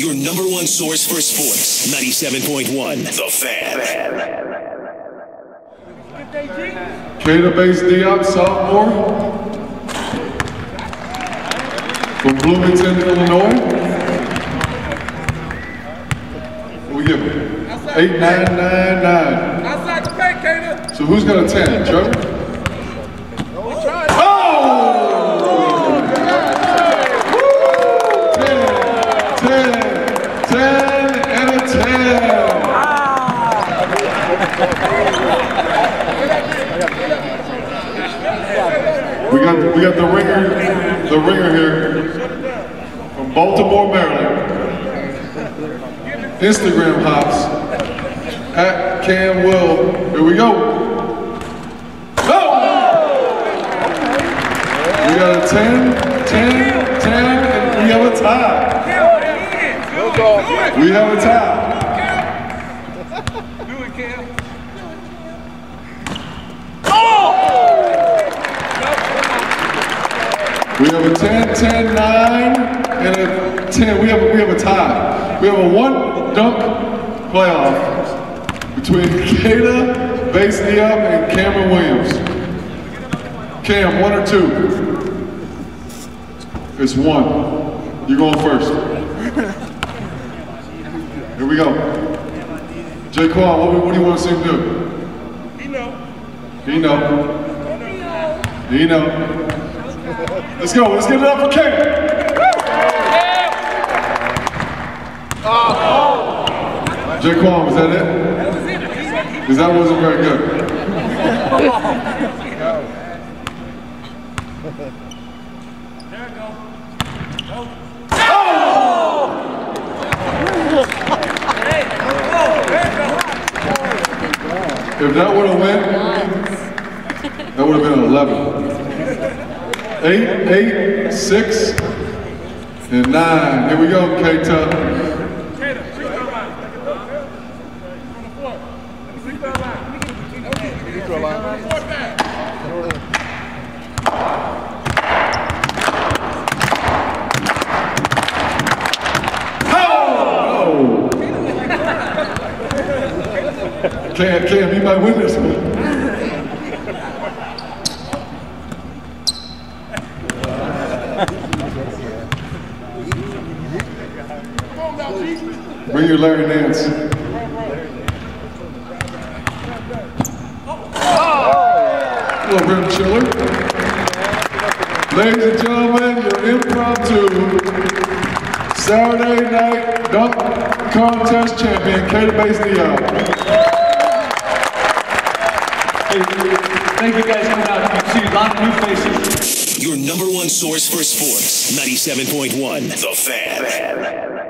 Your number one source for sports. 97.1 The Fan. Keita Bates-Diop, sophomore from Bloomington, Illinois. We give him? Eight, nine, nine, nine. Outside the paint, Kato. So who's going to a 10? Trevor? Oh! 10, 10, 10, and a 10. We got we got the ringer the ringer here from Baltimore, Maryland. Instagram hops at Cam Will. Here we go. Oh! We got a 10, 10, 10, and we have a tie. We have a tie. Do it, Kam. We have a 10, 10, 9, and a 10. We have a, we have a tie. We have a one dunk playoff between Keita, Base Diop, and Cameron Williams. Kam, one or two? It's one. You're going first. Here we go. Jaquan, what, what do you want to see him do? He know. He know. He know. Let's go. Let's get it up for Kam. Jaquan, was that it? That was Because that wasn't very good. Oh. If that would have went, that would have been an 11. Eight, eight, six, and nine. Here we go, Keita. Kato, free throw line. On the floor. Free throw line. Free throw line. Fourth back. Oh! Kam, Kam, you might win this one. Bring your Larry Nance. Hello, Brim Chiller. Ladies and gentlemen, your impromptu Saturday night dunk contest champion, Keita Bates-Diop. Thank you guys for coming out. You see a lot of new faces. Your number one source for sports. 97.1 The Fan.